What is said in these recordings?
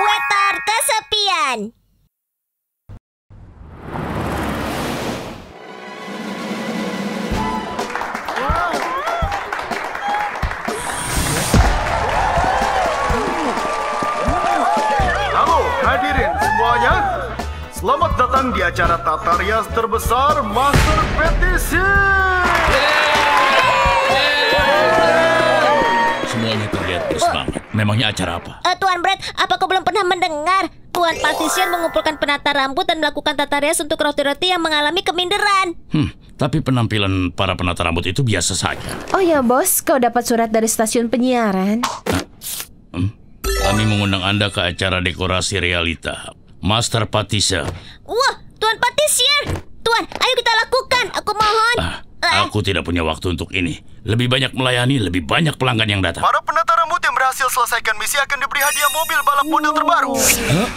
Wetar kesepian. Halo hadirin semuanya. Selamat datang di acara Tata Rias terbesar Master Petisi. Terlihat bersemangat. Memangnya acara apa? Eh, Tuan Brad, apa kau belum pernah mendengar? Tuan Partition mengumpulkan penata rambut dan melakukan tata rias untuk roti-roti yang mengalami keminderan. Hmm, tapi penampilan para penata rambut itu biasa saja. Oh ya bos, kau dapat surat dari stasiun penyiaran. Hmm? Kami mengundang Anda ke acara dekorasi realita. Master Patisa. Wah, Tuan Partition! Tuan, ayo kita lakukan. Aku mohon. Ah, aku tidak punya waktu untuk ini. Lebih banyak melayani, lebih banyak pelanggan yang datang. Para penata rambut yang berhasil selesaikan misi akan diberi hadiah mobil balap model terbaru. Hah?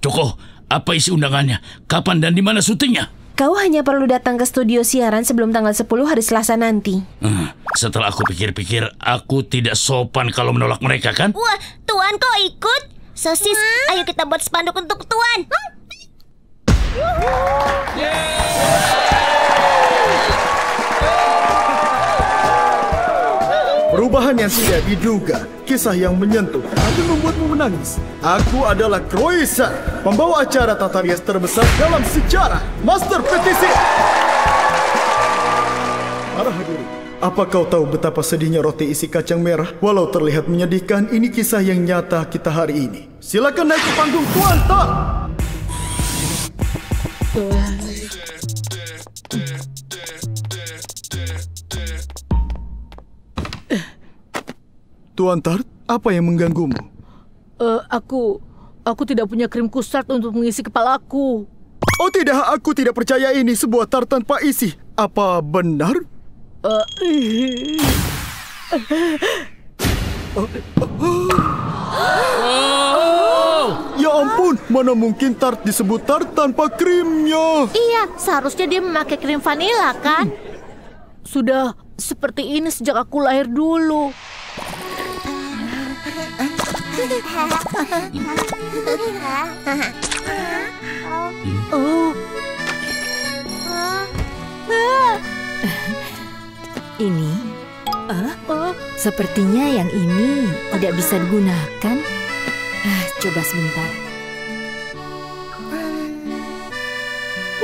Joko, apa isi undangannya? Kapan dan di mana syutingnya? Kau hanya perlu datang ke studio siaran sebelum tanggal 10 hari Selasa nanti. Hmm, setelah aku pikir-pikir, aku tidak sopan kalau menolak mereka, kan? Wah, Tuan kok ikut? Sosis, ayo kita buat spanduk untuk Tuan. Perubahan yang tidak diduga, kisah yang menyentuh, tapi membuatmu menangis. Aku adalah Croissant, pembawa acara tata rias terbesar dalam sejarah Master Petisi. Para hadirin, apa kau tahu betapa sedihnya roti isi kacang merah? Walau terlihat menyedihkan, ini kisah yang nyata kita hari ini. Silakan naik ke panggung Tuan Tar. Tuan Tart, apa yang mengganggumu? Eh, aku aku tidak punya krim kustard untuk mengisi kepalaku. Oh tidak, aku tidak percaya ini sebuah tart tanpa isi. Apa benar? Eh, Ya ampun, mana mungkin tart disebut tart tanpa krimnya? Iya, seharusnya dia memakai krim vanila kan? sudah seperti ini sejak aku lahir dulu. Oh, Ini? Oh, sepertinya yang ini tidak bisa digunakan. Ah, coba sebentar.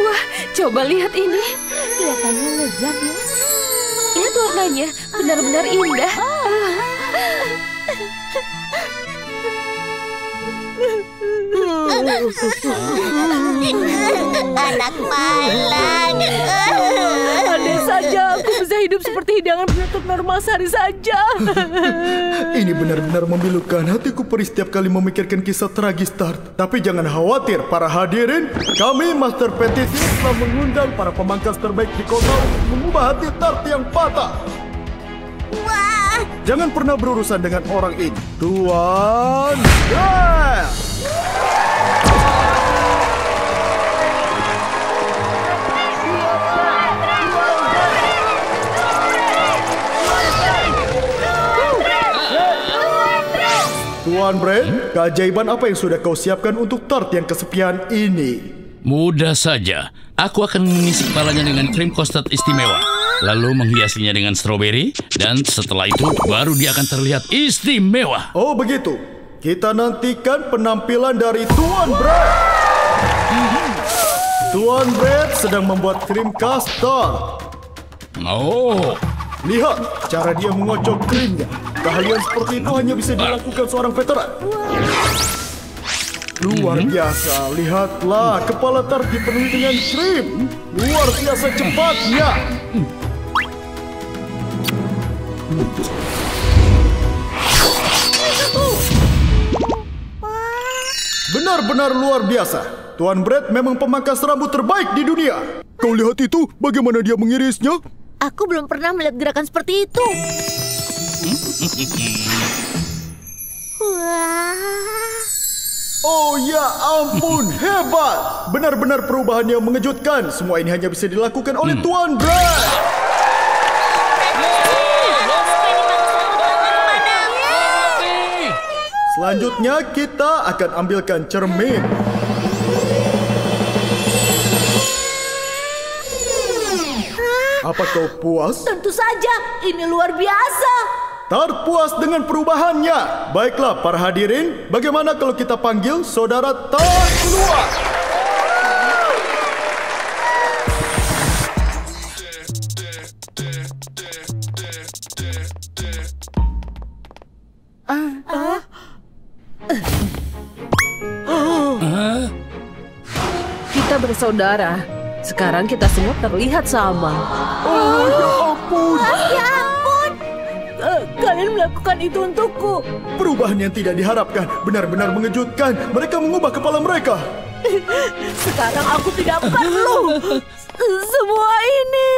Wah, coba lihat ini. Kelihatannya lezat ya. Lihat warnanya, benar-benar indah. Anak malang. andai saja aku bisa hidup seperti hidangan penutup normal sehari saja. Ini benar-benar memilukan hatiku perih setiap kali memikirkan kisah tragis Tart. Tapi jangan khawatir para hadirin, kami Master Petisi telah mengundang para pemangkas terbaik di kota untuk mengubah hati Tart yang patah. Jangan pernah berurusan dengan orang ini. Tuan Dell! Tuan Brand, keajaiban apa yang sudah kau siapkan untuk tart yang kesepian ini? Mudah saja. Aku akan mengisi kepalanya dengan krim custard istimewa. Lalu menghiasinya dengan stroberi. Dan setelah itu baru dia akan terlihat istimewa. Oh begitu. Kita nantikan penampilan dari Tuan Brad. Tuan Brad sedang membuat krim custard. Oh, Lihat cara dia mengocok krimnya. Keahlian seperti itu hanya bisa dilakukan seorang veteran. Luar biasa, lihatlah kepala tart dipenuhi dengan krim. Luar biasa cepatnya. Benar-benar luar biasa. Tuan Brad memang pemangkas rambut terbaik di dunia. Kau lihat itu, bagaimana dia mengirisnya? Aku belum pernah melihat gerakan seperti itu. Wah. Oh ya ampun, hebat! Benar-benar perubahan yang mengejutkan. Semua ini hanya bisa dilakukan oleh Tuan Brad. Selanjutnya kita akan ambilkan cermin. Apa kau puas? Tentu saja, ini luar biasa. Terpuas dengan perubahannya. Baiklah para hadirin, bagaimana kalau kita panggil saudara Tan keluar? Bersaudara. Sekarang kita semua terlihat sama. Oh, ya ampun. Eh, kalian melakukan itu untukku. Perubahan yang tidak diharapkan benar-benar mengejutkan. Mereka mengubah kepala mereka. Sekarang aku tidak perlu semua ini.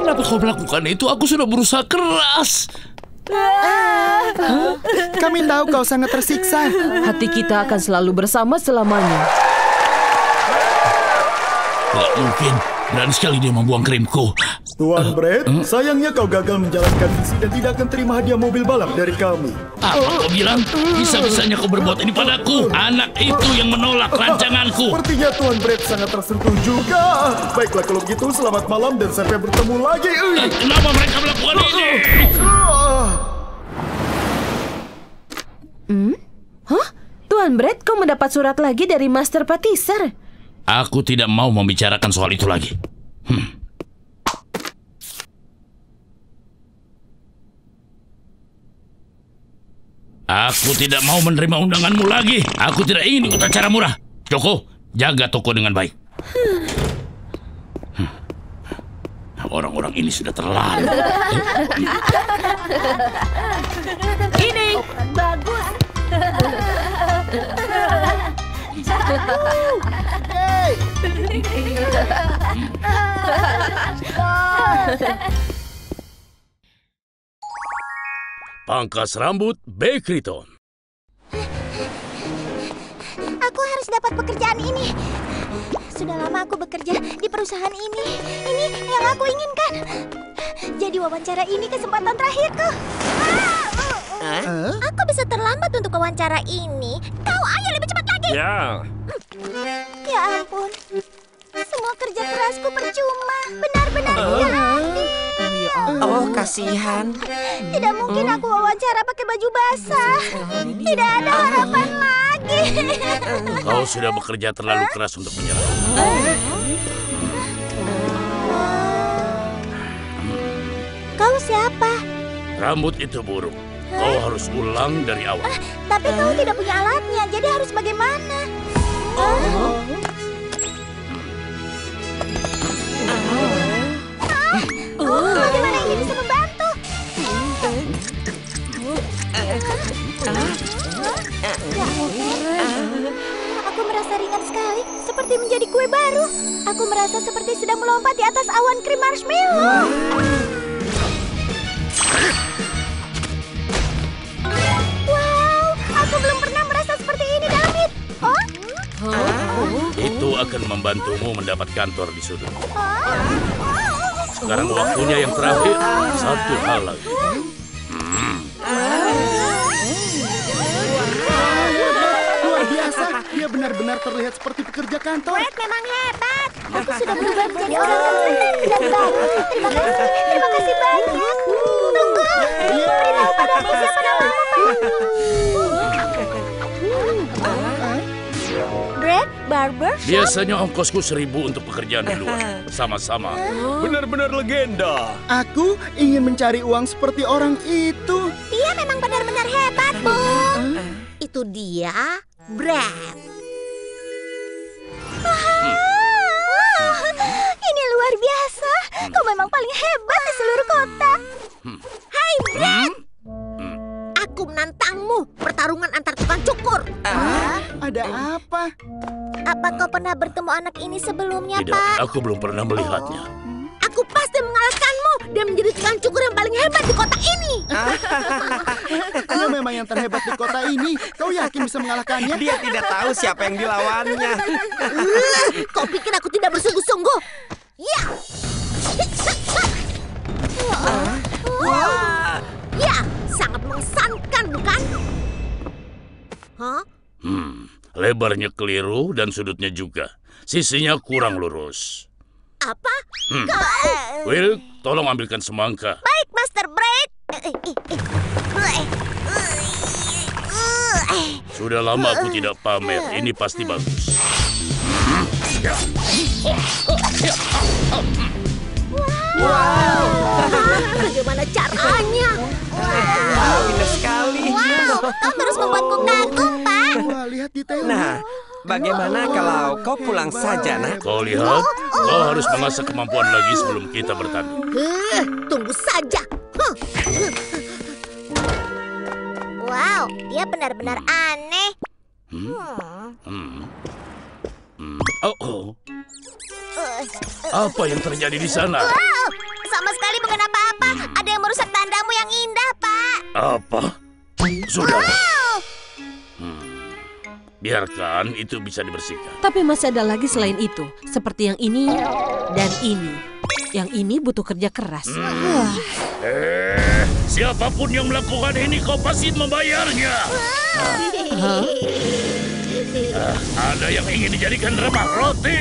Kenapa kau melakukan itu? Aku sudah berusaha keras. Kami tahu kau sangat tersiksa. Hati kita akan selalu bersama selamanya. Tidak mungkin. Berani sekali dia membuang krimku. Tuan Brad, sayangnya kau gagal menjalankan misi dan tidak akan terima hadiah mobil balap dari kami. Apa kau bilang? Bisa-bisanya kau berbuat ini padaku. Anak itu yang menolak rancanganku. Sepertinya Tuan Brad sangat tersentuh juga. Baiklah kalau begitu, selamat malam dan sampai bertemu lagi. Eh, Kenapa mereka melakukan ini? Ah. Hah? Tuan Brad, kau mendapat surat lagi dari Master Patiser. Aku tidak mau membicarakan soal itu lagi. Hmm. Aku tidak mau menerima undanganmu lagi. Aku tidak ingin ikut acara murah. Joko, jaga toko dengan baik. Hmm. Orang-orang ini sudah terlalu. Ini bagus. Pangkas rambut Bekriton. Aku harus dapat pekerjaan ini. Sudah lama aku bekerja di perusahaan ini. Ini yang aku inginkan. Jadi wawancara ini kesempatan terakhirku. Ah, Aku bisa terlambat untuk wawancara ini. Kau ayo lebih cepat lagi. Ya. Ya ampun. Semua kerja kerasku percuma. Benar-benar tidak adil. Oh, kasihan. Tidak mungkin aku wawancara pakai baju basah. Tidak ada harapan lagi. Kau sudah bekerja terlalu keras untuk menyerah. Kau siapa? Rambut itu buruk. Kau harus ulang dari awal. Tapi kau tidak punya alatnya, jadi harus bagaimana? Seperti menjadi kue baru. Aku merasa seperti sedang melompat di atas awan krim marshmallow. Itu akan membantumu mendapat kantor di sudut. Sekarang waktunya yang terakhir. Satu hal lagi. Luar biasa. Dia benar-benar terlihat seperti pekerja kantor. Fred memang hebat. Aku sudah berubah menjadi orang yang baik. Terima kasih, terima kasih banyak. Tunggu, beritahu padaku siapa namamu. Barber Biasanya ongkosku seribu untuk pekerjaan di luar. Sama-sama. Benar-benar legenda. Aku ingin mencari uang seperti orang itu. Dia memang benar-benar hebat, Bung. Itu dia, Brad. Wah, ini luar biasa. Kau memang paling hebat di seluruh kota. Hai, Brad. Aku menantangmu pertarungan antar tukang cukur. Ada apa? Apa kau pernah bertemu anak ini sebelumnya, Tidak, Pak? aku belum pernah melihatnya. Aku pasti mengalahkanmu dan menjadi tukang cukur yang paling hebat di kota ini. Dia memang yang terhebat di kota ini. Kau yakin bisa mengalahkannya? Dia tidak tahu siapa yang dilawannya. Kau pikir aku tidak bersungguh-sungguh? Ya. Wah. Ya, sangat mengesankan, bukan? Hah? Hmm, lebarnya keliru dan sudutnya juga. Sisinya kurang lurus. Apa? Hmm. Will, tolong ambilkan semangka. Baik, Master Braid. Sudah lama aku tidak pamer. Ini pasti bagus. Ya. Bagaimana caranya? Wow, indah sekali. Wow, kau terus. Detailnya. Nah, bagaimana kalau kau pulang saja, nak? Kau lihat, kau harus mengasah kemampuan lagi sebelum kita bertanding. Eh, tunggu saja. Huh. Wow, dia benar-benar aneh. Hmm. Hmm. Oh, oh. Apa yang terjadi di sana? Wow, sama sekali bukan apa-apa. Ada yang merusak tandamu yang indah, Pak. Apa? Sudah. Wow, Biarkan itu bisa dibersihkan. Tapi masih ada lagi selain itu, seperti yang ini dan ini. Yang ini butuh kerja keras. Wah, Eh, siapa pun yang melakukan ini kau pasti membayarnya. Ah, ada yang ingin dijadikan remah roti.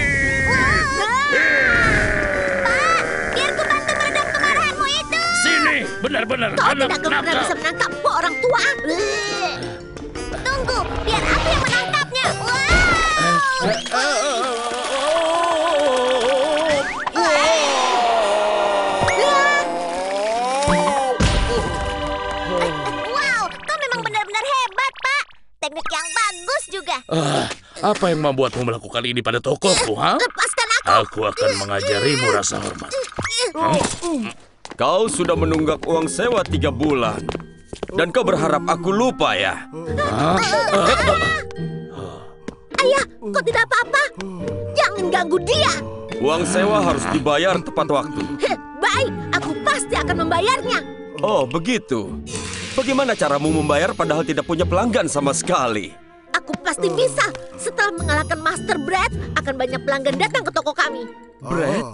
Sini, benar-benar Kau tidak akan bisa menangkapku orang tua. Eh. Tunggu, biar apa yang membuatmu melakukan ini pada tokoku, ha? Lepaskan aku. Aku akan mengajarimu rasa hormat. Kau sudah menunggak uang sewa tiga bulan. Dan kau berharap aku lupa ya? Ayah, kau tidak apa-apa. Jangan ganggu dia. Uang sewa harus dibayar tepat waktu. Baik, aku pasti akan membayarnya. Oh, begitu. Bagaimana caramu membayar padahal tidak punya pelanggan sama sekali? Aku pasti bisa. Setelah mengalahkan Master Brad, akan banyak pelanggan datang ke toko kami. Brad?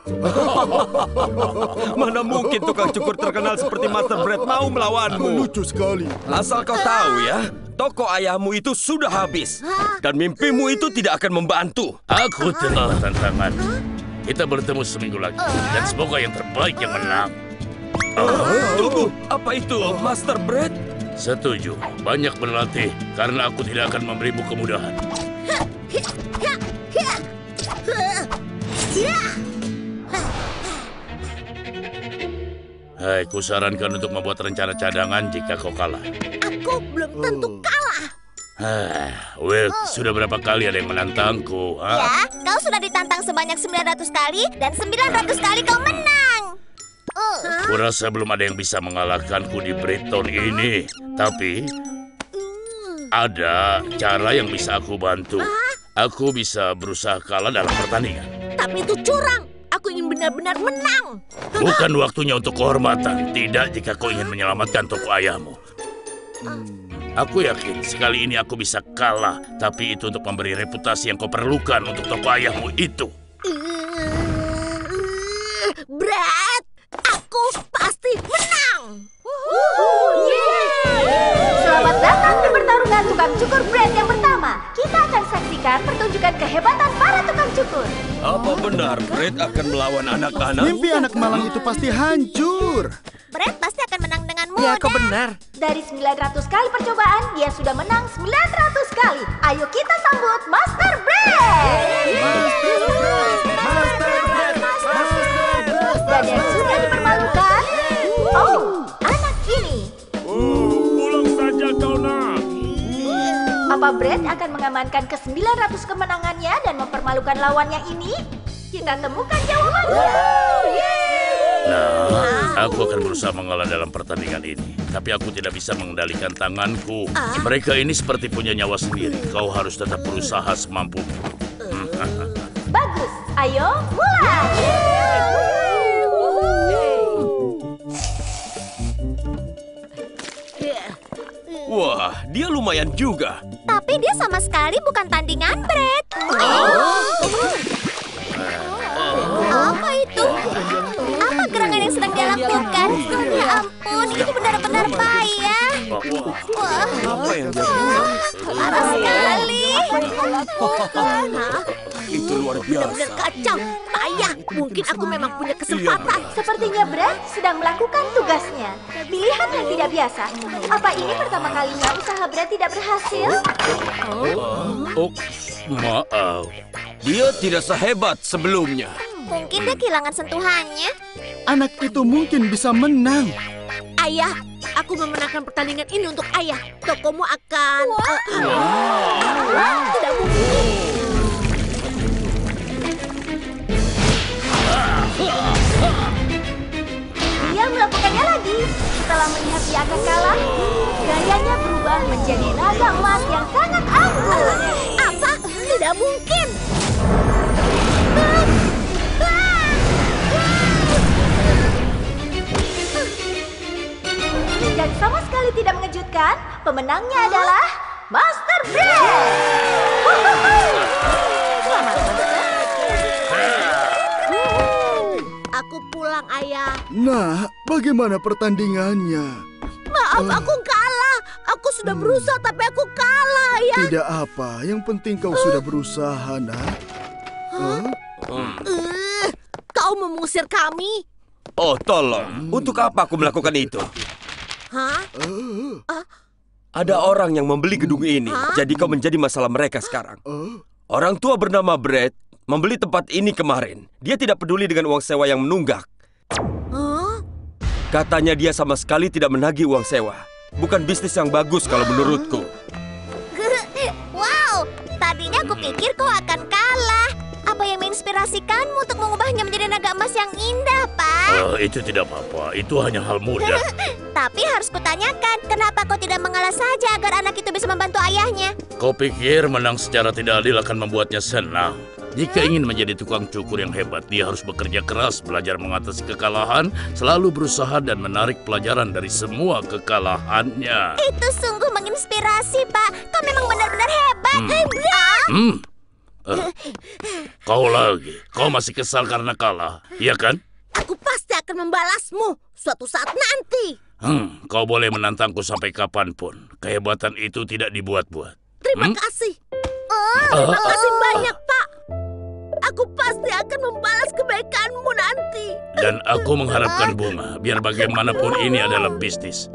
Mana mungkin tukang cukur terkenal seperti Master Brad mau melawanmu? Lucu sekali. Asal kau tahu ya, toko ayahmu itu sudah habis. Dan mimpimu itu tidak akan membantu. Aku terima tantangan. Kita bertemu seminggu lagi. Dan semoga yang terbaik yang menang. Tunggu, apa itu Master Brad? Setuju. Banyak berlatih karena aku tidak akan memberimu kemudahan. Hai, kusarankan untuk membuat rencana cadangan jika kau kalah. Aku belum tentu kalah. Ah, Will, sudah berapa kali ada yang menantangku? ha? Ya, kau sudah ditantang sebanyak 900 kali dan 900 kali kau menang. Kurasa belum ada yang bisa mengalahkanku di Brighton ini. Tapi ada cara yang bisa aku bantu. Aku bisa berusaha kalah dalam pertandingan. Tapi itu curang. Aku ingin benar-benar menang. Bukan waktunya untuk kehormatan. Tidak jika kau ingin menyelamatkan toko ayahmu. Aku yakin sekali ini aku bisa kalah. Tapi itu untuk memberi reputasi yang kau perlukan untuk toko ayahmu itu. Benar Brad akan melawan anak-anak? Mimpi anak malang itu pasti hancur. Brand pasti akan menang dengan mudah. Ya, kau benar. Dari 900 kali percobaan, dia sudah menang 900 kali. Ayo kita sambut Master Brand. Dan yang sudah dipermalukan, oh, anak ini. pulang saja kau nak. Apa Brad akan mengamankan ke-900 kemenangannya dan mempermalukan lawannya ini? Kita temukan jawabannya. Nah, aku akan berusaha mengalah dalam pertandingan ini. Tapi aku tidak bisa mengendalikan tanganku. Mereka ini seperti punya nyawa sendiri. Kau harus tetap berusaha semampumu. Bagus, ayo mulai. Wah, dia lumayan juga. Tapi dia sama sekali bukan tandingan Brad. Apa Wah. Apa yang dia buat? Parah sekali. Itu luar Benar-benar biasa. kacau. Ayah, mungkin aku memang punya kesempatan. Sepertinya Brad sedang melakukan tugasnya. Pilihan yang tidak biasa. Apa ini pertama kalinya usaha Brad tidak berhasil? Oh, maaf. Dia tidak sehebat sebelumnya. Mungkin dia kehilangan sentuhannya. Anak itu mungkin bisa menang. Ayah, aku memenangkan pertandingan ini untuk ayah. Tokomu akan... eh, eh, Tidak mungkin. Dia melakukannya lagi. Setelah melihat dia akan kalah, gayanya berubah menjadi naga emas yang sangat anggun. Apa? Tidak mungkin. Dan sama sekali tidak mengejutkan, pemenangnya adalah Master Brad. Selamat, Master. Aku pulang, ayah. Nah, bagaimana pertandingannya? Maaf, aku kalah. Aku sudah berusaha, tapi aku kalah, ayah. Tidak apa, yang penting kau sudah berusaha, nak. Hah? Eh, kau mengusir kami? Oh, tolong. Untuk apa aku melakukan itu? Hah? Ada orang yang membeli gedung ini, jadi kau menjadi masalah mereka sekarang. Oh, Orang tua bernama Brad membeli tempat ini kemarin. Dia tidak peduli dengan uang sewa yang menunggak. Katanya dia sama sekali tidak menagih uang sewa. Bukan bisnis yang bagus kalau menurutku. Wow, tadinya aku pikir kau akan menginspirasikanmu untuk mengubahnya menjadi naga emas yang indah, Pak? Eh, itu tidak apa-apa. Itu hanya hal mudah. Tapi harus kutanyakan, kenapa kau tidak mengalah saja agar anak itu bisa membantu ayahnya? Kau pikir menang secara tidak adil akan membuatnya senang? Jika ingin menjadi tukang cukur yang hebat, dia harus bekerja keras, belajar mengatasi kekalahan, selalu berusaha dan menarik pelajaran dari semua kekalahannya. Itu sungguh menginspirasi, Pak. Kau memang benar-benar hebat. Ah, Hmm. Eh, kau lagi. Kau masih kesal karena kalah, iya kan? Aku pasti akan membalasmu suatu saat nanti. Hmm, kau boleh menantangku sampai kapan pun. Kehebatan itu tidak dibuat-buat. Terima Hmm? kasih. oh, Terima kasih banyak, Pak. Aku pasti akan membalas kebaikanmu nanti. Dan aku mengharapkan bunga, biar bagaimanapun ini adalah bisnis.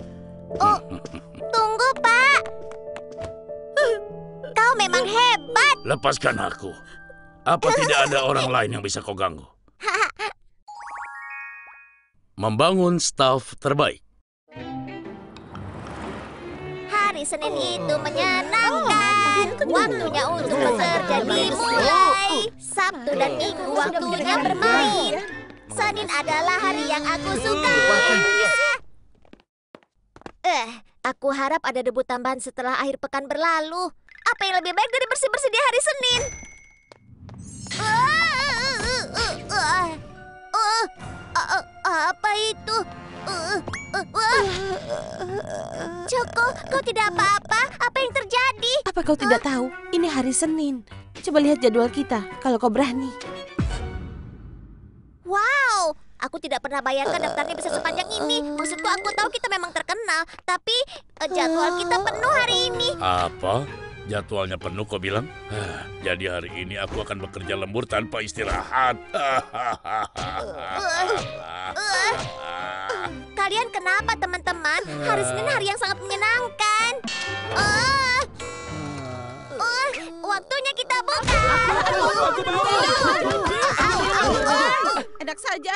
Tunggu, Pak. Kau memang hebat. Lepaskan aku. Apa tidak ada orang lain yang bisa kau ganggu? Membangun staf terbaik. Hari Senin itu menyenangkan. Waktunya untuk bekerja dimulai. Sabtu dan Minggu waktunya bermain. Senin adalah hari yang aku suka. Eh, aku harap ada debu tambahan setelah akhir pekan berlalu. Apa yang lebih baik dari bersih-bersih di hari Senin? Apa itu? Joko, kau tidak apa-apa? Apa yang terjadi? Apa kau tidak tahu? Ini hari Senin. Coba lihat jadwal kita, kalau kau berani. Wow, aku tidak pernah bayangkan daftarnya bisa sepanjang ini. Maksudku aku tahu kita memang terkenal, tapi eh, jadwal kita penuh hari ini. Apa? Jadwalnya penuh kau bilang? Hah, Jadi hari ini aku akan bekerja lembur tanpa istirahat. Kalian kenapa teman-teman? Hari Senin hari yang sangat menyenangkan. Ah. Ah, waktunya kita buka. Enak saja.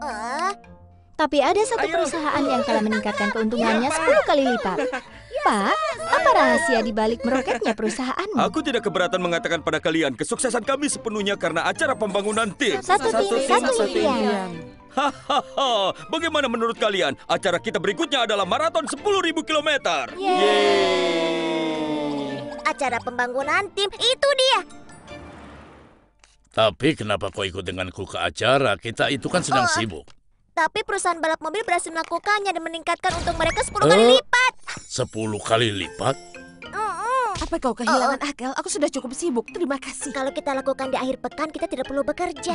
Ah, Tapi ada satu perusahaan yang telah meningkatkan keuntungannya 10 kali lipat. Pak, apa rahasia di balik meroketnya perusahaanmu? Aku tidak keberatan mengatakan pada kalian kesuksesan kami sepenuhnya karena acara pembangunan tim. Satu tim, satu impian. Hahaha, bagaimana menurut kalian? Acara kita berikutnya adalah maraton 10.000 km. Acara pembangunan tim, itu dia. Tapi kenapa kau ikut denganku ke acara? Kita itu kan sedang Oh. sibuk. Tapi perusahaan balap mobil berhasil melakukannya dan meningkatkan untung mereka 10 kali Eh? lipat. Sepuluh kali lipat? Apa kau kehilangan akal? Aku sudah cukup sibuk. Terima kasih. Kalau kita lakukan di akhir pekan, kita tidak perlu bekerja.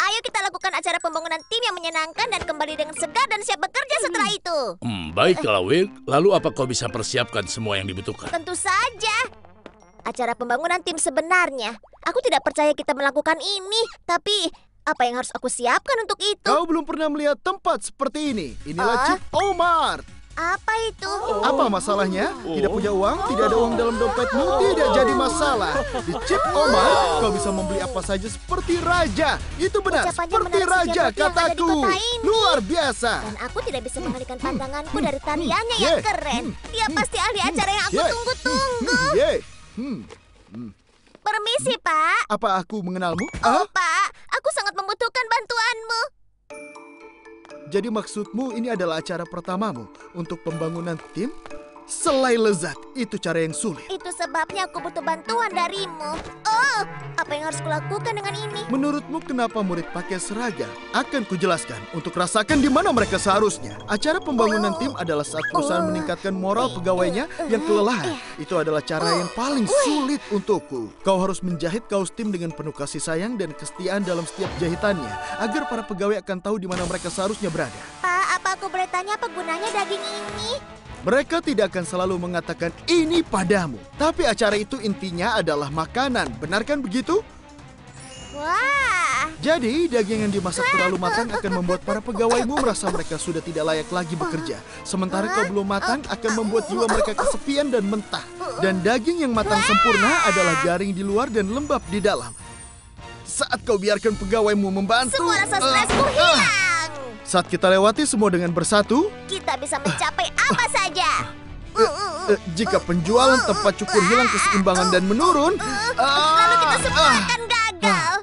Ayo kita lakukan acara pembangunan tim yang menyenangkan dan kembali dengan segar dan siap bekerja setelah itu. Hmm, baiklah, Will. Lalu apa kau bisa persiapkan semua yang dibutuhkan? Tentu saja. Acara pembangunan tim sebenarnya. Aku tidak percaya kita melakukan ini, tapi apa yang harus aku siapkan untuk itu? Kau belum pernah melihat tempat seperti ini. Inilah Ah? Chip Omar. Apa itu? Apa masalahnya? Tidak punya uang? Tidak ada uang dalam dompetmu? Tidak jadi masalah. Di Chip Omar, kau bisa membeli apa saja seperti raja. Itu benar, Ucapannya seperti raja, kataku. Luar biasa. Dan aku tidak bisa mengalihkan pandanganku dari tariannya hmm, yang yeah, keren. hmm, Dia pasti ahli acara yang aku Yeah. tunggu-tunggu. Hmm. Hmm. Permisi, Pak. Apa aku mengenalmu? Oh, Ah, Pak. Aku sangat membutuhkan bantuanmu. jadi maksudmu ini adalah acara pertamamu untuk pembangunan tim? Selai lezat, itu cara yang sulit. Itu sebabnya aku butuh bantuan darimu. Oh, apa yang harus kulakukan dengan ini? Menurutmu kenapa murid pakai seragam? Akan kujelaskan untuk rasakan di mana mereka seharusnya. Acara pembangunan tim adalah saat perusahaan meningkatkan moral pegawainya yang kelelahan. Itu adalah cara yang paling sulit untukku. Kau harus menjahit kaos tim dengan penuh kasih sayang dan kesetiaan dalam setiap jahitannya agar para pegawai akan tahu di mana mereka seharusnya berada. Pak, apa aku boleh tanya apa gunanya daging ini? Mereka tidak akan selalu mengatakan ini padamu, tapi acara itu intinya adalah makanan. Benar kan begitu? Wah, Jadi, daging yang dimasak terlalu matang akan membuat para pegawaimu merasa mereka sudah tidak layak lagi bekerja. Sementara kau belum matang akan membuat jiwa mereka kesepian dan mentah. Dan daging yang matang sempurna adalah garing di luar dan lembab di dalam. Saat kau biarkan pegawaimu membantu... semua rasa ah, stresku ah. hilang. Saat kita lewati semua dengan bersatu, Kita bisa mencapai apa saja. eh, jika penjualan tempat cukur hilang keseimbangan dan menurun... Lalu kita semua ah, akan gagal.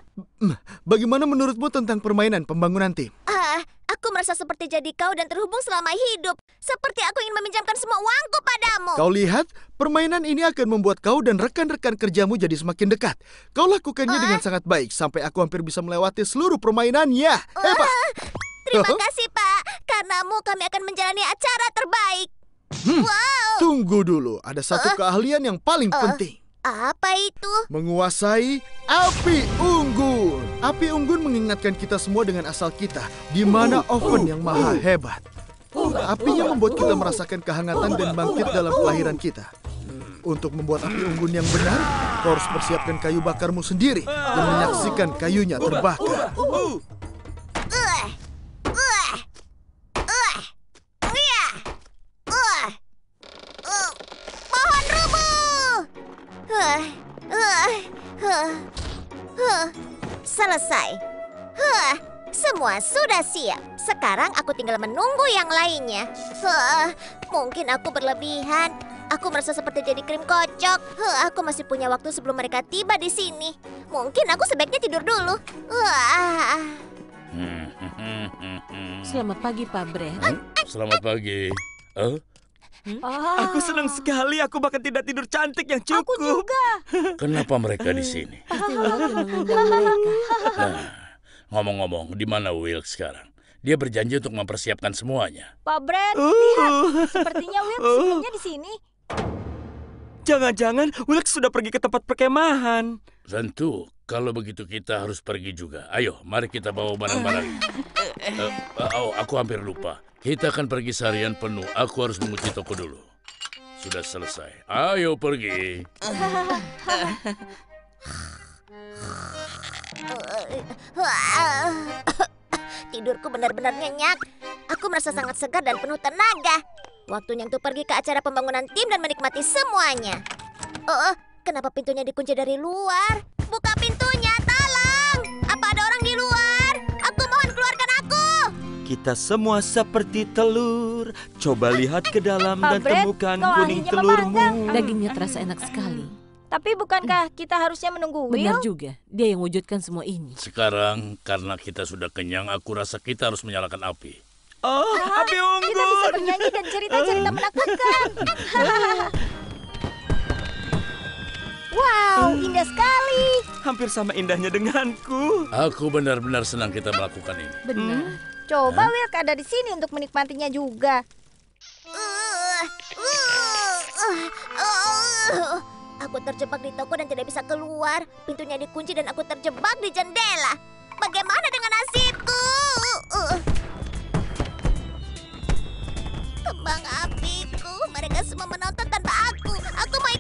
Bagaimana menurutmu tentang permainan pembangunan tim? Ah, aku merasa seperti jadi kau dan terhubung selama hidup. Seperti aku ingin meminjamkan semua uangku padamu. Kau lihat, permainan ini akan membuat kau dan rekan-rekan kerjamu jadi semakin dekat. Kau lakukannya dengan sangat baik sampai aku hampir bisa melewati seluruh permainannya. Hebat! Terima kasih, Pak. Karenamu kami akan menjalani acara terbaik. Hmm, Wow, Tunggu dulu, ada satu keahlian yang paling penting. apa itu? Menguasai api unggun. Api unggun mengingatkan kita semua dengan asal kita, di mana oven yang maha hebat. Apinya membuat kita merasakan kehangatan dan bangkit dalam kelahiran kita. Untuk membuat api unggun yang benar, kau harus persiapkan kayu bakarmu sendiri dan menyaksikan kayunya terbakar. Huh, huh, huh, huh. Selesai. Huh, semua sudah siap. Sekarang aku tinggal menunggu yang lainnya. Huh, mungkin aku berlebihan. Aku merasa seperti jadi krim kocok. Huh, aku masih punya waktu sebelum mereka tiba di sini. Mungkin aku sebaiknya tidur dulu. Wah. Selamat pagi, Pak Brett. Selamat pagi. Eh, Aku senang sekali. Aku bahkan tidak tidur cantik yang cukup. kenapa mereka di sini? Will. Nah, ngomong-ngomong, di mana Will sekarang? Dia berjanji untuk mempersiapkan semuanya. Pak Brad, Uh. lihat. Sepertinya Will sebelumnya di sini. Jangan-jangan Wilkes sudah pergi ke tempat perkemahan. Tentu, kalau begitu kita harus pergi juga. Ayo, mari kita bawa barang-barang. Eh, oh, aku hampir lupa. Kita akan pergi seharian penuh. Aku harus mengunci toko dulu. Sudah selesai. Ayo pergi. Tidurku benar-benar nyenyak. Aku merasa sangat segar dan penuh tenaga. Waktunya untuk pergi ke acara pembangunan tim dan menikmati semuanya. Oh, oh, kenapa pintunya dikunci dari luar? Buka pintunya, tolong! Apa ada orang di luar? Aku mohon keluarkan aku! Kita semua seperti telur. Coba lihat ke dalam dan temukan kau kuning akhirnya telurmu. memanggang. Dagingnya terasa enak sekali. Tapi bukankah kita harusnya menunggu Will? Benar juga, dia yang wujudkan semua ini. Sekarang karena kita sudah kenyang, aku rasa kita harus menyalakan api. Oh, api Kita bisa unggun. bernyanyi dan cerita-cerita menakutkan. wow, indah sekali. Hampir sama indahnya denganku. Aku benar-benar senang kita melakukan ini. Benar. Coba Will ada di sini untuk menikmatinya juga. Aku terjebak di toko dan tidak bisa keluar. Pintunya dikunci dan aku terjebak di jendela. Bagaimana dengan nasibku? Kembang apiku, mereka semua menonton tanpa aku. Aku mau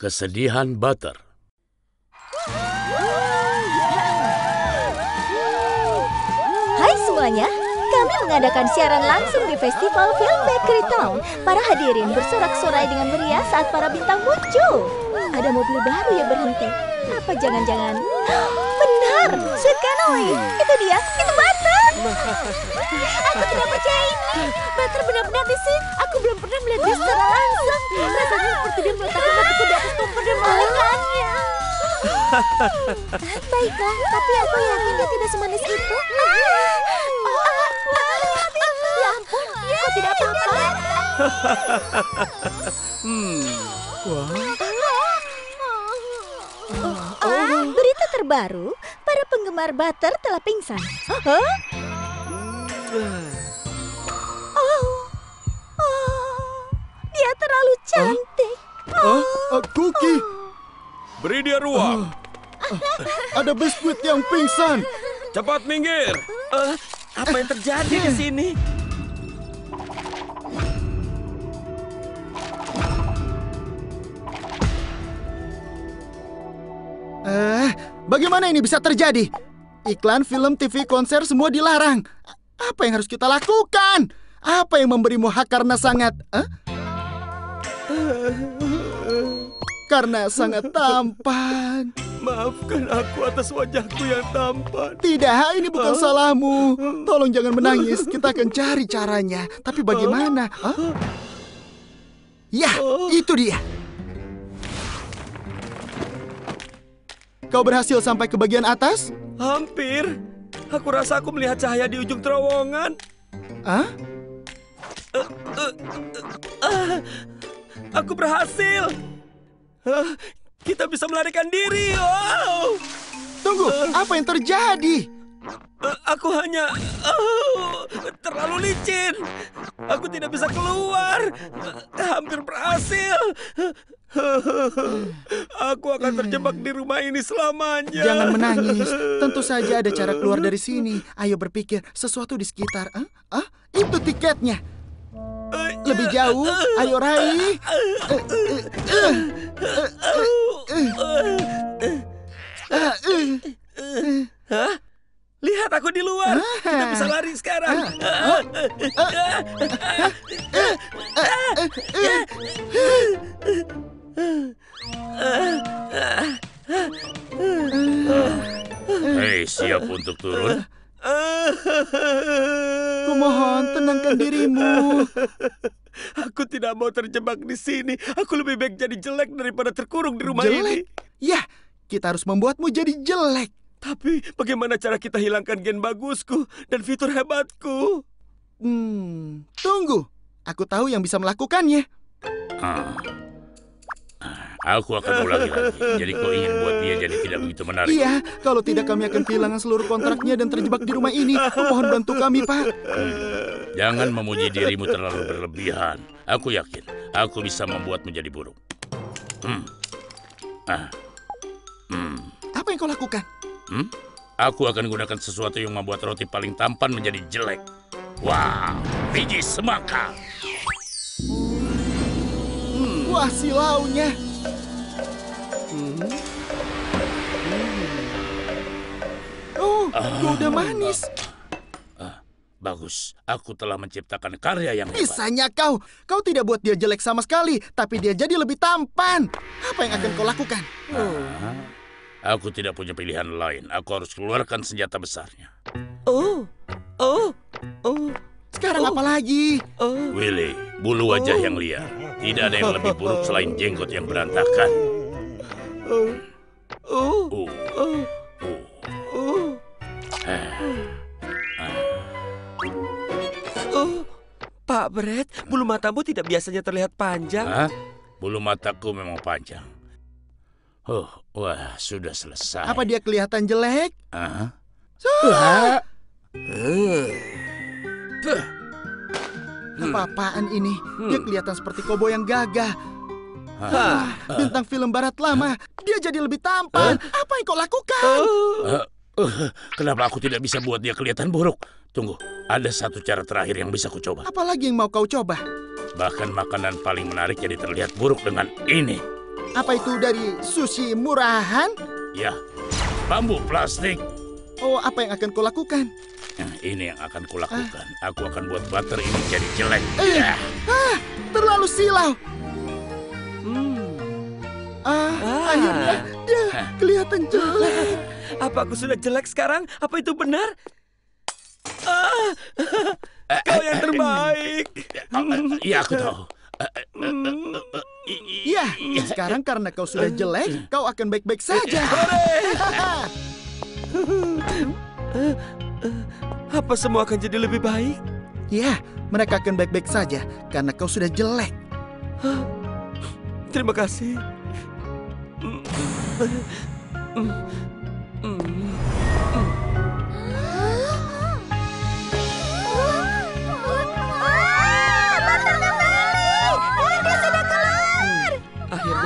Kesedihan Butter. Hai semuanya, kami mengadakan siaran langsung di Festival Film Bakery Town. Para hadirin bersorak-sorai dengan meriah saat para bintang muncul. Ada mobil baru yang berhenti. Apa jangan-jangan? Benar, Sweet Canoe. Itu dia, itu Butter. Aku tidak percaya ini. Butter benar-benar di sini. Baiklah, tapi aku yakin dia tidak semanis itu. Ya ampun, kau tidak apa-apa. Oh, berita terbaru, para penggemar butter telah pingsan. Oh, oh, dia terlalu cantik. Oh, uh, Cookie, Beri dia ruang. ada biskuit yang pingsan. Cepat minggir. Eh, apa yang terjadi di sini? Eh, bagaimana ini bisa terjadi? Iklan, film, TV, konser semua dilarang. Apa yang harus kita lakukan? Apa yang memberimu hak karena sangat... eh? Karena sangat tampan. Maafkan aku atas wajahku yang tampan. Tidak, ini bukan salahmu. Tolong jangan menangis. Kita akan cari caranya. Tapi bagaimana? Hah? Ya, itu dia. Kau berhasil sampai ke bagian atas? Hampir. Aku rasa aku melihat cahaya di ujung terowongan. Hah? Ah, aku berhasil. Kita bisa melarikan diri. Wow. Tunggu, apa yang terjadi? Eh, Aku hanya oh, terlalu licin. Aku tidak bisa keluar. Eh, Hampir berhasil. Aku akan terjebak di rumah ini selamanya. Jangan menangis. Tentu saja ada cara keluar dari sini. Ayo berpikir sesuatu di sekitar. Ah, ah, itu tiketnya. Eh, Lebih jauh. Ayo raih. Terjebak di sini. Aku lebih baik jadi jelek daripada terkurung di rumah ini. Jelek? Ya, kita harus membuatmu jadi jelek. Tapi bagaimana cara kita hilangkan gen bagusku dan fitur hebatku? Hmm, tunggu. Aku tahu yang bisa melakukannya. Ah. Aku akan ulangi lagi. Jadi kau ingin buat dia jadi tidak begitu menarik. Iya, kalau tidak kami akan kehilangan seluruh kontraknya dan terjebak di rumah ini. Mohon bantu kami, Pak. Jangan memuji dirimu terlalu berlebihan. Aku yakin aku bisa membuat menjadi buruk. Hmm. Ah. Hmm. Apa yang kau lakukan? Hmm? Aku akan gunakan sesuatu yang membuat roti paling tampan menjadi jelek. Wow, biji semangka. Wah, silaunya. Oh, kuda manis. Bagus, aku telah menciptakan karya yang hebat. Bisanya kau. Kau tidak buat dia jelek sama sekali, tapi dia jadi lebih tampan. Apa yang akan kau lakukan? Aku tidak punya pilihan lain. Aku harus keluarkan senjata besarnya. Oh, oh, oh, Sekarang apa lagi? oh. Willy, bulu wajah yang liar. Tidak ada yang lebih buruk selain jenggot yang berantakan. Oh, Oh, oh, oh. oh, oh. Pak Brett, bulu matamu tidak biasanya terlihat panjang. Hah? Bulu mataku memang panjang. Oh, wah, sudah selesai. Apa dia kelihatan jelek? Hah? Apa-apaan ini? Dia kelihatan seperti kobo yang gagah. Hah? Bintang film barat lama. Dia jadi lebih tampan. Apa yang kau lakukan? Eh, eh, kenapa aku tidak bisa buat dia kelihatan buruk? Tunggu, ada satu cara terakhir yang bisa ku coba. Apalagi yang mau kau coba? Bahkan makanan paling menarik jadi terlihat buruk dengan ini. Apa itu dari sushi murahan? Ya, bambu plastik. Oh, apa yang akan kau lakukan? Nah, ini yang akan kulakukan. Aku akan buat butter ini jadi jelek. Eh. Ya. Ah, terlalu silau. Ah, Ah. akhirnya dia kelihatan jelek. Apa aku sudah jelek sekarang? Apa itu benar? Ah, kau yang terbaik. Iya, aku tahu. Eh, eh, eh, eh, eh, i- i- Ya, sekarang karena kau sudah jelek, kau akan baik-baik saja. Apa semua akan jadi lebih baik? Ya, mereka akan baik-baik saja karena kau sudah jelek. Terima kasih. Akhirnya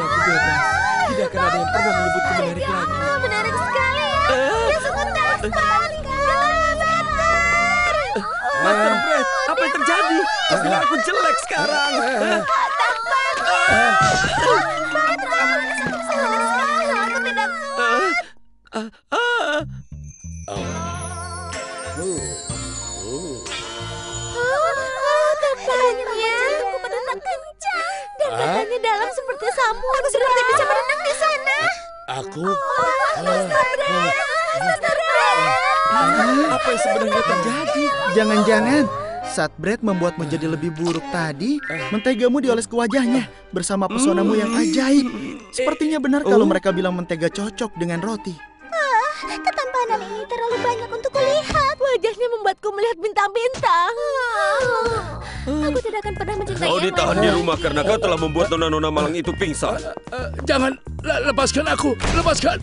aku bebas. Tidak akan ada yang pernah menyebutku menarik lagi. Menarik sekali ya. Dia sungguh. Master apa yang terjadi? Bilang aku jelek sekarang. Aku samur. Aku seperti bisa berenang di sana. Aku Apa yang sebenarnya terjadi? Jangan-jangan saat Brad membuat menjadi lebih buruk tadi, mentegamu dioles ke wajahnya bersama pesonamu yang ajaib. Sepertinya benar kalau mereka bilang mentega cocok dengan roti. Ketampanan ini terlalu banyak untuk kulihat. Wajahnya membuatku melihat bintang-bintang. Aku tidak akan pernah mencintai Kau ditahan di rumah karena kau telah membuat nona-nona malang itu pingsan. Eh, jangan le- lepaskan aku, lepaskan.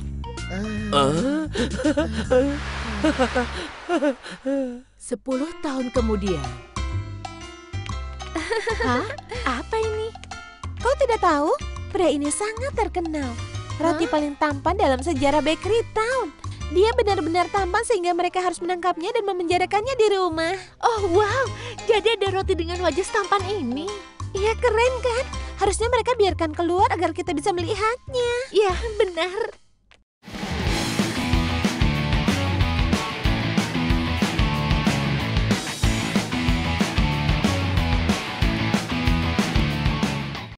Sepuluh tahun kemudian, Hah? Apa ini? Kau tidak tahu? Pria ini sangat terkenal. Roti paling tampan dalam sejarah Bakery Town. Dia benar-benar tampan sehingga mereka harus menangkapnya dan memenjarakannya di rumah. Oh wow, jadi ada roti dengan wajah tampan ini. Iya keren kan? Harusnya mereka biarkan keluar agar kita bisa melihatnya. Ya benar.